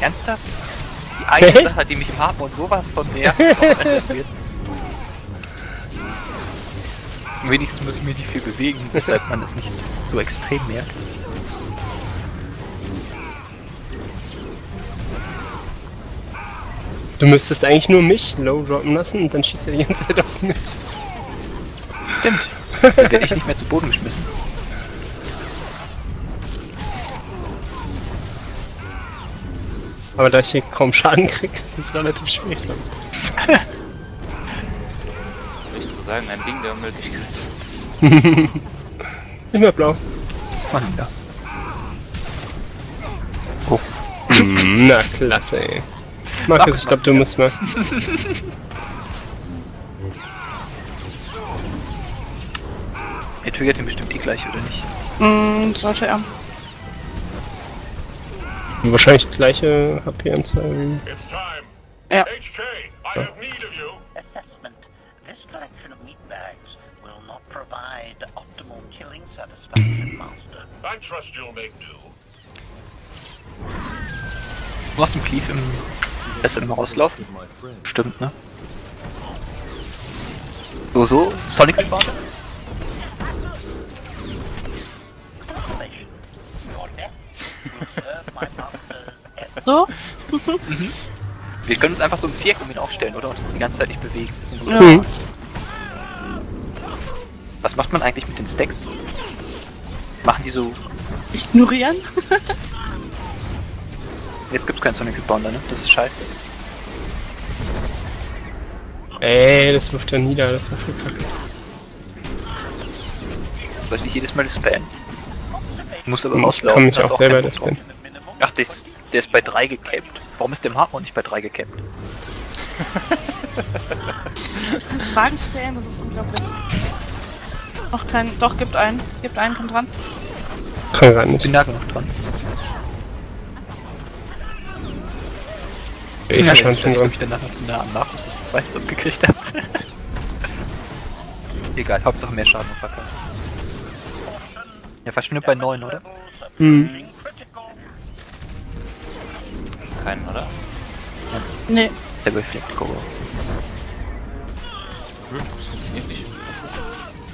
Ernsthaft? Die eine Echt? Sache, die mich im Hartmond sowas von wird. Wenigstens muss ich mir nicht viel bewegen, weshalb man es nicht so extrem merkt. Du müsstest eigentlich nur mich low droppen lassen und dann schießt er die ganze Zeit auf mich. Stimmt. Dann werde ich nicht mehr zu Boden geschmissen. Aber da ich hier kaum Schaden krieg, ist es relativ schwierig. Nicht zu sagen, ein Ding der Unmöglichkeit. Immer blau. Mann, ja. Oh. Na klasse, ey. Markus, ich glaube, du musst mal. Er triggert ihn bestimmt die gleiche, oder nicht? Mm, sollte er. Wahrscheinlich gleiche HP-Anzahl wie... It's time. Ja. HK, I have need of you. Assessment. This collection of meat bags will not provide optimal killing satisfaction, Master. I trust you'll make do. Du hast einen Cleave im... Immer rauslaufen? Stimmt, ne? So, so, Sonic Rebound? Wir können uns einfach so ein Viereck um ihn aufstellen, oder? Und uns die ganze Zeit nicht bewegen. Das Ja. Mhm. Was macht man eigentlich mit den Stacks? Machen die so... Ignorieren? Jetzt gibt's keinen Sonic Rebounder, ne? Das ist scheiße. Ey, das wirft er nieder, das ist voll kacke. Soll ich nicht jedes Mal spammen? Muss aber Ich rauslaufen. kann mich auch selber dispen. drauf. Ach, der ist, der ist bei 3 gecapped. Warum ist der Hardmode nicht bei 3 gecapped? Fragen stellen, das ist unglaublich. Noch kein, doch, gibt einen. Gibt einen, kommt dran. Kann gar Ich nicht. bin nah genug dran. Ich Ja, Chancen bin ich danach noch zu nah an Markus, dass ich zweitens abgekriegt habe. Egal, Hauptsache mehr Schaden und Fackel. Ja, verschwindet bei 9, oder? Hm. Keinen, oder? Nee. Der Reflect Go. Hm, das funktioniert nicht.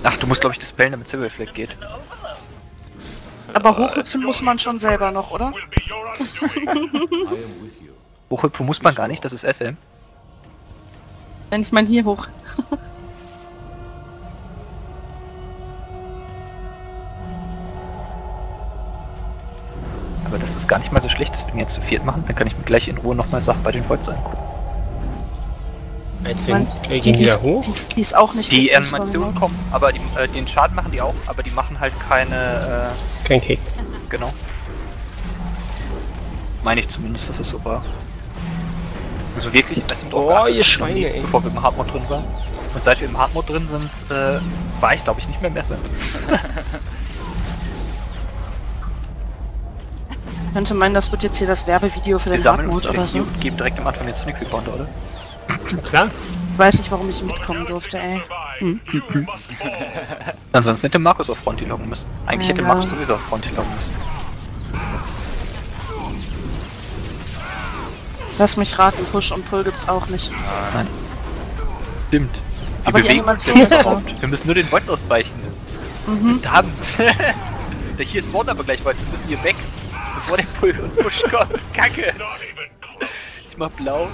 Ach, du musst glaube ich dispellen, damit Silver Reflect geht. Aber hochhüpfen muss man schon selber noch, oder? Hochhüpfen muss man gar nicht, das ist SM. Wenn ich mein hier hoch. ist gar nicht mal so schlecht, dass wir ihn jetzt zu viert machen. Dann kann ich mir gleich in Ruhe nochmal Sachen bei den Volts angucken. Jetzt Man- wir gehen wieder ist, hoch. Die, ist- die ist auch nicht Die Animationen kommen, aber die, äh, den Schaden machen die auch, aber die machen halt keine, Kein Kick. äh, genau. Meine ich zumindest, dass es so war. Also wirklich, das sind Oh, ihr Schweine, nie, ey. Bevor wir im Hardmode drin waren. Und seit wir im Hardmode drin sind, äh, war ich glaube ich nicht mehr Messe. Könnte meinen, das wird jetzt hier das Werbevideo für den Hardmode oder hier so. und geben direkt am Anfang den Sonic Rebounder, oder? Klar. Ich weiß nicht, warum ich mitkommen durfte, ey. Fall. Ansonsten hätte Markus auf Fronti loggen müssen. Eigentlich hätte Ja. Markus sowieso auf Fronti loggen müssen. Lass mich raten, Push und Pull gibt's auch nicht. Nein. Stimmt. Wir Aber die ja ist überhaupt. Wir müssen nur den Bots ausweichen. Mhm. Verdammt. Der hier ist Mord aber gleich weit. Wir müssen hier weg. Bevor der Pull und Push kommt. Kacke. Ich mach blau.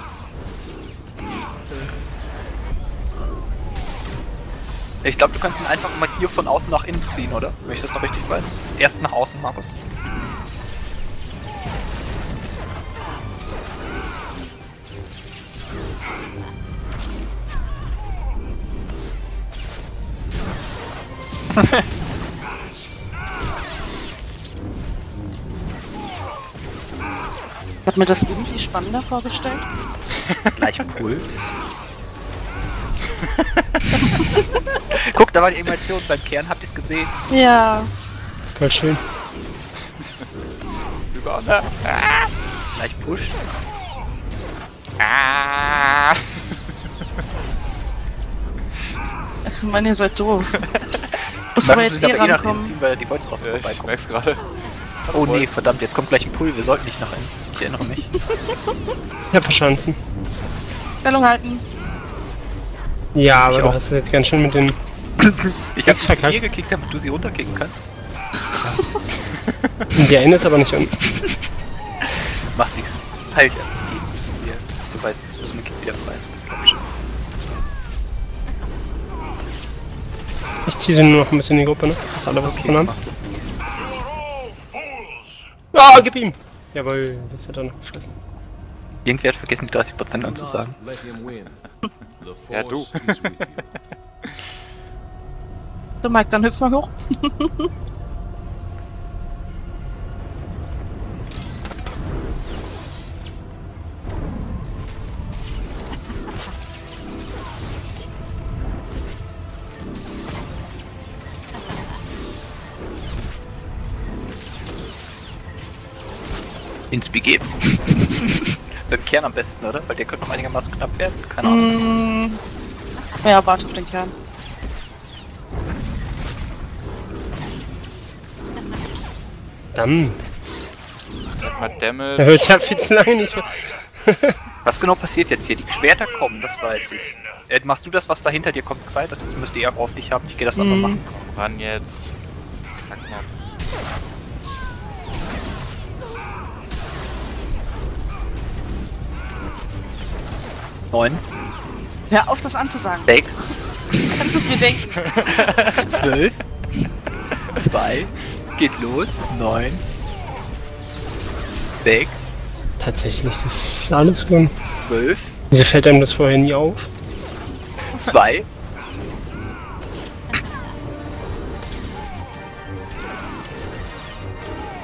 Ich glaube, du kannst ihn einfach mal hier von außen nach innen ziehen, oder? Wenn ich das noch richtig weiß. Erst nach außen, Markus. Ich hab mir das irgendwie spannender vorgestellt. Gleich Pull. Guck, da war die Animation beim Kern. Habt ihr es gesehen? Ja. Voll schön. Rebounder. Gleich Push. Ah. Ach, Mann, ihr seid doof. Muss Markus jetzt will eh eh rankommen. ziehen, weil die Volts raus Ja, ich merk's gerade. Oh nee, verdammt, jetzt kommt gleich ein Pull. Wir sollten nicht nach innen. Erinnere mich. Ja, verschanzen. Stellung halten. Ja, aber Ich du auch. hast es jetzt ganz schön mit den... Ich hab zu verkackt. dir gekickt, damit du sie runterkicken kannst. Die eine ist aber nicht unten. Macht nichts. Halt, ja. Die müssen wir, soweit so eine Kick wieder frei ist, das glaub ich schon. Ich ziehe sie nur noch ein bisschen in die Gruppe, ne? Das ist alle was davon haben. Ah, gib ihm! Jawohl, jetzt hat er noch geschossen. Irgendwer hat vergessen, die 30% anzusagen. Ja, du. So, Mike, dann hüpf mal hoch. Ins BG. Mit dem Kern am besten, oder? Weil der könnte noch einigermaßen knapp werden. Keine Ahnung. Mm, ja, warte auf den Kern. Dann. Hat mal Er Damage. hört ja viel zu lange nicht. Was genau passiert jetzt hier? Die Schwerter kommen, das weiß ich. Äh, machst du das, was da hinter dir kommt, Zeit? Das müsste eher auf dich haben. Ich gehe das aber Mhm. machen. Ran jetzt. Kackknopf. Neun, Hör auf, das anzusagen. sechs, Kannst du mir denken. zwölf, zwei, geht los, neun, sechs, Tatsächlich, das ist alles gut. zwölf, Wieso fällt einem das vorher nie auf? zwei.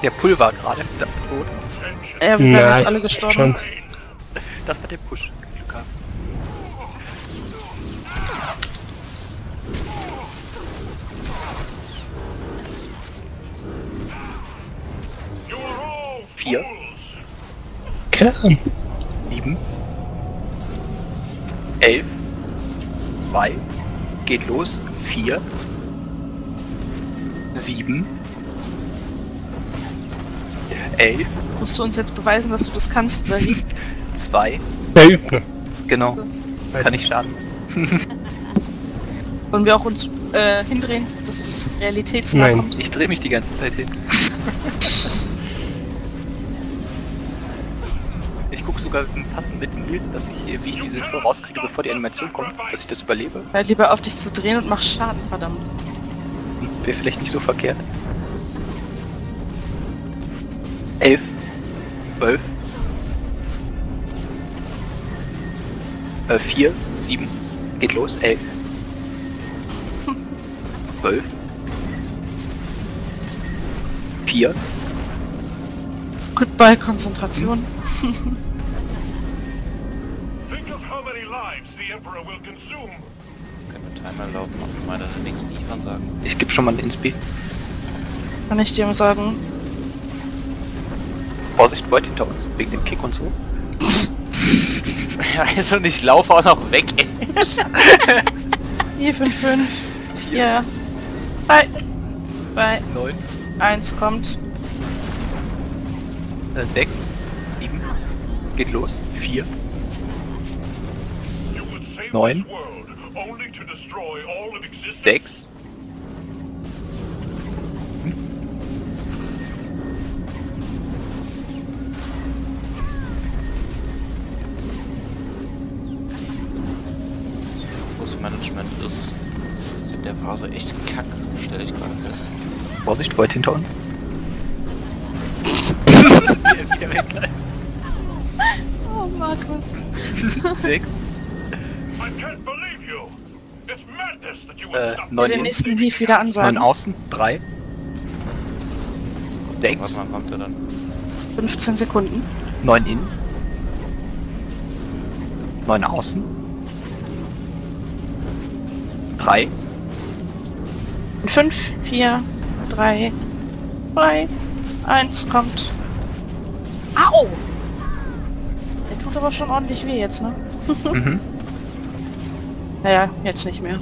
Der Pulver gerade, da, tot. Ja, wir wären Nein, jetzt alle gestorben. Chance. Das war der Push. 4. Kern. 7. 11. 2. Geht los. 4. 7. 11. Musst du uns jetzt beweisen, dass du das kannst, oder wie? 2. Genau. Kann ich schaden. Wollen wir auch uns äh, hindrehen? Das ist realitätsnah. Nein, ich drehe mich die ganze Zeit hin. Gucke sogar passend mit den Nils, dass ich hier, wie ich diese Info rauskriege, bevor die Animation kommt, dass ich das überlebe. Hör lieber auf dich zu drehen und mach Schaden, verdammt. Wäre vielleicht nicht so verkehrt. Elf. Zwölf. Äh, vier. Sieben. Geht los. Elf. Zwölf. Vier. Goodbye, Konzentration. Können wir Timer laufen und meiner nächsten Ivan sagen? Ich gebe schon mal einen Inspi. Kann ich dir sagen? Vorsicht, Void hinter uns, wegen dem Kick und so. also und ich laufe auch noch weg. I55. 4. 3. 2. 9. 1 kommt. Äh, 6. 7. Geht los. 4. 9, 6, Management ist in der Phase echt kack, stelle ich gerade fest. Vorsicht, weit hinter uns. oh, Markus. Sechs. Äh, neun Den in. nächsten Hieb wieder Neun ansagen. außen. Drei. Warte Sechs. mal, kommt er dann? 15 Sekunden. 9 in. 9 außen. 3. 5, 4, 3, 2, 1 kommt. Au! Der tut aber schon ordentlich weh jetzt, ne? Mhm. Naja, jetzt nicht mehr.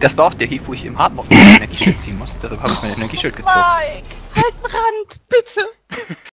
Das war auch der Hieb, wo ich im Hardmode mein Energieschild ziehen muss. Deshalb habe ich mein Energieschild gezogen. Mike! Halt Brand! Bitte!